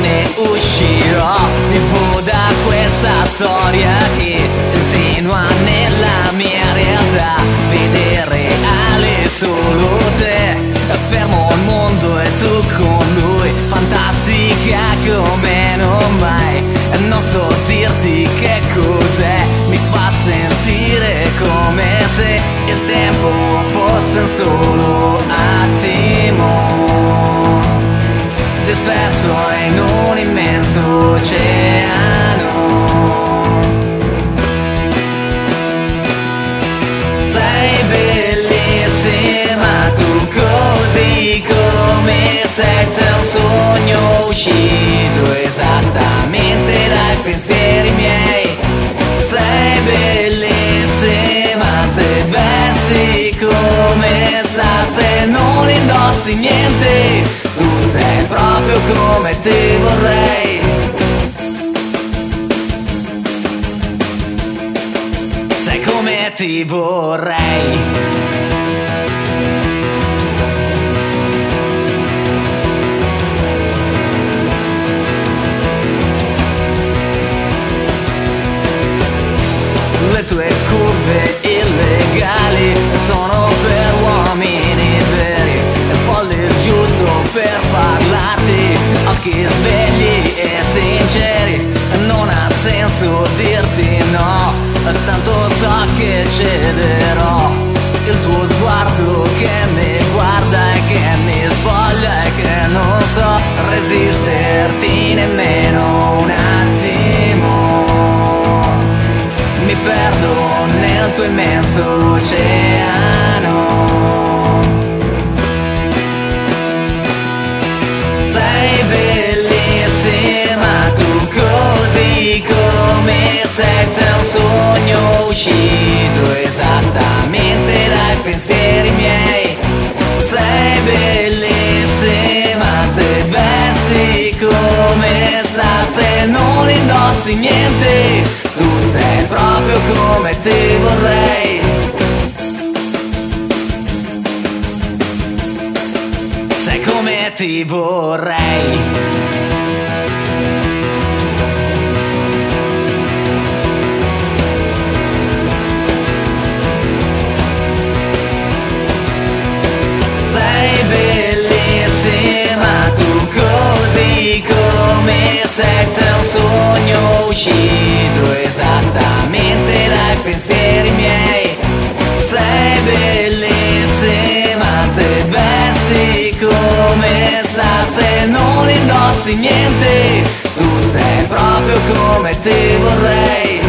ne uscirò. Vivo da questa storia che si insinua nella mia realtà. Vede reale solo te Fermo il mondo e tu con lui. Fantastica come non mai. Non so dirti che cos'è. Mi fa sentire come se il tempo fosse un solo attimo. Disperso immenso oceano Sei bellissima tu così come sei Sei un sogno uscito. Esattamente dai pensieri miei. Sei bellissima se vesti come sa Se non indossi niente tu sei proprio come ti vorrei come ti vorrei. Le tue curve illegali sono per uomini veri. E folle il giusto per parlarti. Occhi svegli e sinceri. Non ha senso dirti no. Tanto che cederò Il tuo sguardo che mi guarda e che mi svoglia E che non so resisterti nemmeno un attimo mi perdo nel tuo immenso oceano. Indossi niente, tu sei proprio come ti vorrei. Sei come ti vorrei. Come sa, se non indossi niente, tu sei proprio come ti vorrei.